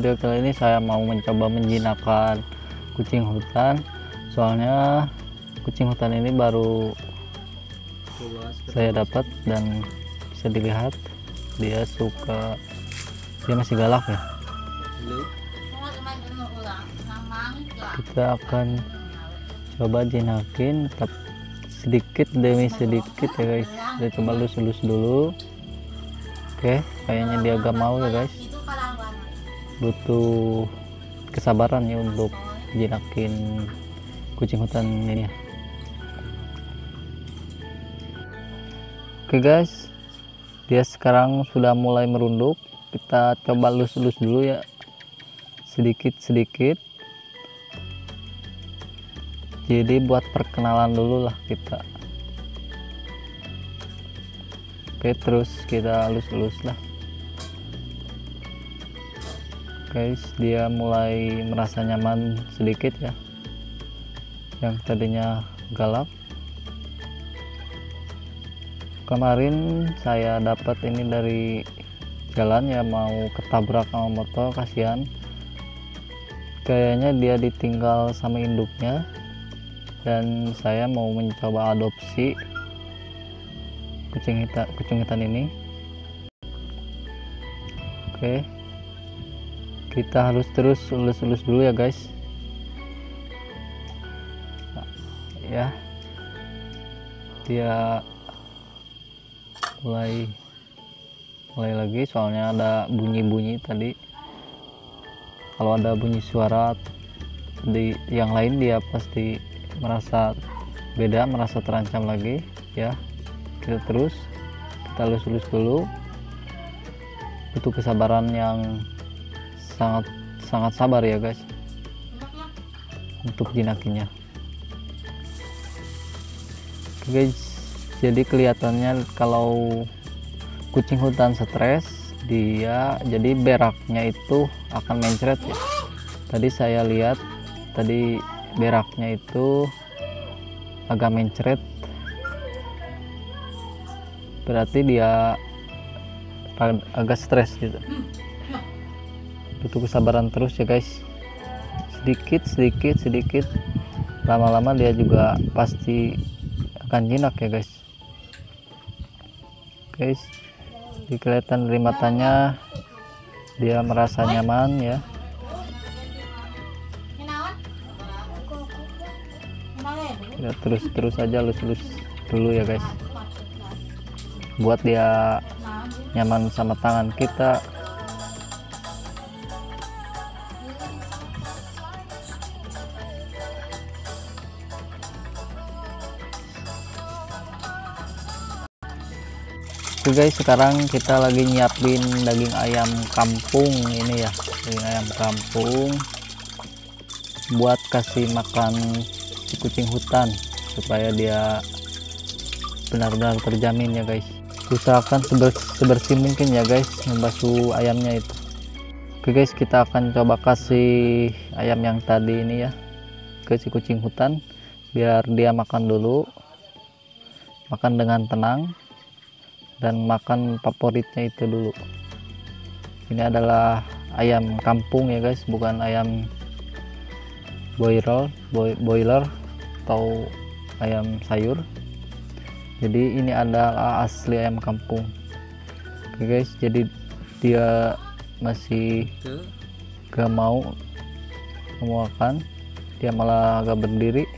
video kali ini saya mau mencoba menjinakkan kucing hutan. Soalnya kucing hutan ini baru saya dapat dan bisa dilihat dia suka dia masih galak ya? Kita akan coba jinakin tetap sedikit demi sedikit ya guys. Kita coba lus-lus dulu. Oke kayaknya dia agak mau ya guys butuh kesabaran ya untuk jinakin kucing hutan ini ya. Oke guys. Dia sekarang sudah mulai merunduk. Kita coba lus-lus dulu ya. Sedikit-sedikit. Jadi buat perkenalan dulu lah kita. Oke terus kita halus-halus lah guys dia mulai merasa nyaman sedikit ya. Yang tadinya galak. Kemarin saya dapat ini dari jalan ya mau ketabrak sama motor kasihan. Kayaknya dia ditinggal sama induknya. Dan saya mau mencoba adopsi kucing hitam kucing hitam ini. Oke kita harus terus lulus-lulus dulu ya guys. Ya. Dia mulai mulai lagi soalnya ada bunyi-bunyi tadi. Kalau ada bunyi suara di yang lain dia pasti merasa beda merasa terancam lagi ya. Kita terus kita lulus-lulus dulu. Butuh kesabaran yang sangat sangat sabar ya guys. Untuk jinakinya oke guys. Jadi kelihatannya kalau kucing hutan stres dia jadi beraknya itu akan mencret ya. Tadi saya lihat tadi beraknya itu agak mencret. Berarti dia agak stres gitu butuh kesabaran terus ya guys. Sedikit sedikit sedikit. Lama-lama dia juga pasti akan jinak ya guys. Guys kelihatan dari matanya dia merasa nyaman ya. Ya terus terus aja lus lus dulu ya guys. Buat dia nyaman sama tangan kita Oke guys sekarang kita lagi nyiapin daging ayam kampung ini ya. Daging ayam kampung buat kasih makan si kucing hutan supaya dia benar-benar terjamin ya guys. Usahakan seber sebersih mungkin ya guys membasuh ayamnya itu. Oke guys kita akan coba kasih ayam yang tadi ini ya ke si kucing hutan biar dia makan dulu makan dengan tenang dan makan favoritnya itu dulu. Ini adalah ayam kampung ya guys bukan ayam boiler boiler atau ayam sayur. Jadi ini adalah asli ayam kampung. Oke guys jadi dia masih gak mau makan dia malah agak berdiri.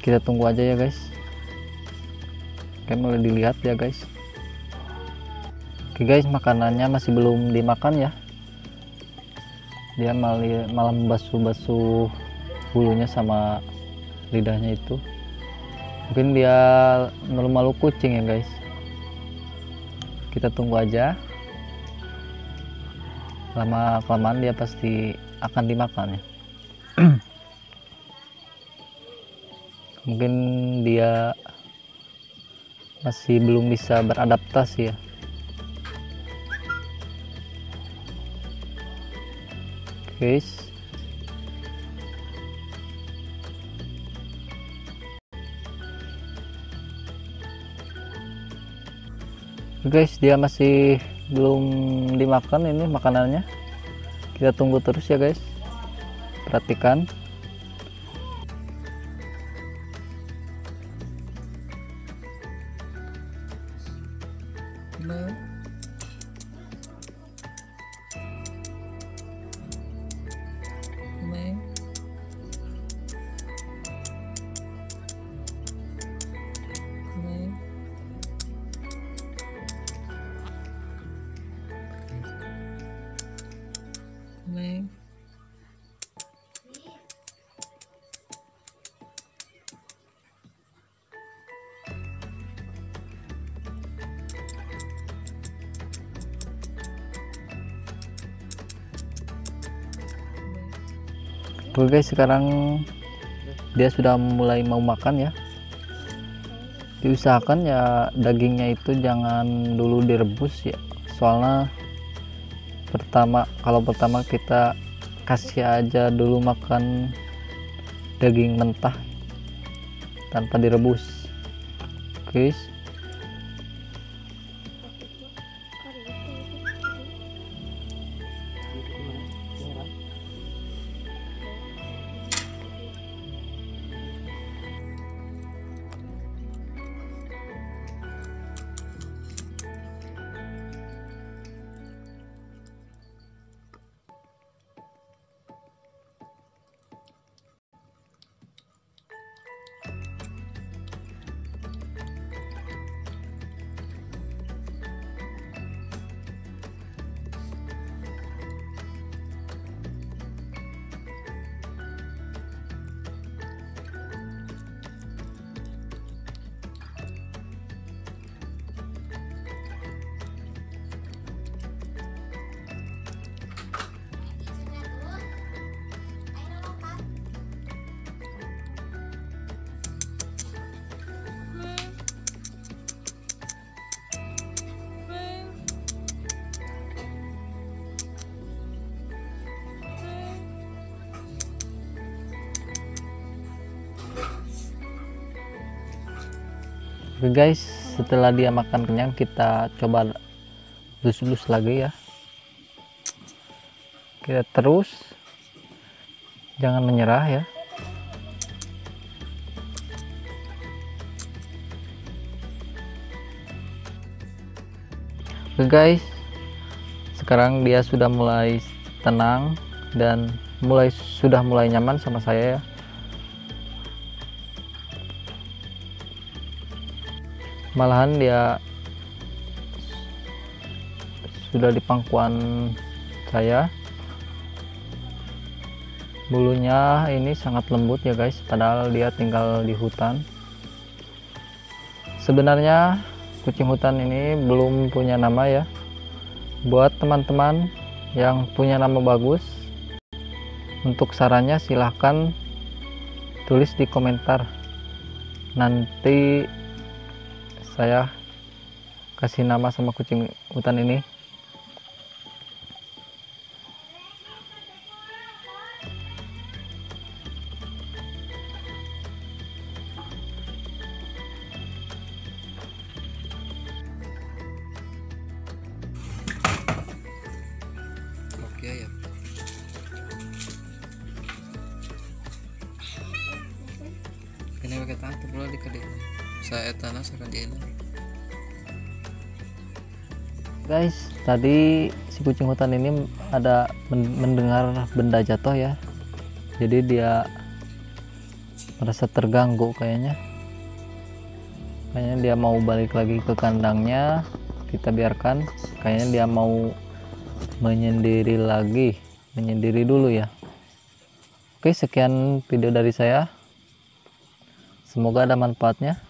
Kita tunggu aja ya guys oke mulai dilihat ya guys. Oke guys makanannya masih belum dimakan ya. Dia malam basuh-basuh bulunya sama lidahnya itu. Mungkin dia malu-malu kucing ya guys. Kita tunggu aja. Lama kelamaan dia pasti akan dimakan ya. Mungkin dia masih belum bisa beradaptasi ya. Guys. Guys dia masih belum dimakan ini makanannya. Kita tunggu terus ya guys. Perhatikan Oke guys sekarang dia sudah mulai mau makan ya. Diusahakan ya dagingnya itu jangan dulu direbus ya. Soalnya pertama kalau pertama kita kasih aja dulu makan daging mentah tanpa direbus. Guys Oke guys, setelah dia makan kenyang kita coba lus-lus lagi ya. Kita terus jangan menyerah ya. Oke guys, sekarang dia sudah mulai tenang dan mulai sudah mulai nyaman sama saya ya. Malahan dia sudah di pangkuan saya. Bulunya ini sangat lembut ya guys. Padahal dia tinggal di hutan. Sebenarnya kucing hutan ini belum punya nama ya. Buat teman-teman yang punya nama bagus untuk sarannya silahkan tulis di komentar. Nanti saya kasih nama sama kucing hutan ini Guys tadi si kucing hutan ini ada men- mendengar benda jatuh ya. Jadi dia merasa terganggu kayaknya. Kayaknya dia mau balik lagi ke kandangnya kita biarkan. Kayaknya dia mau menyendiri lagi menyendiri dulu ya. Oke sekian video dari saya. Semoga ada manfaatnya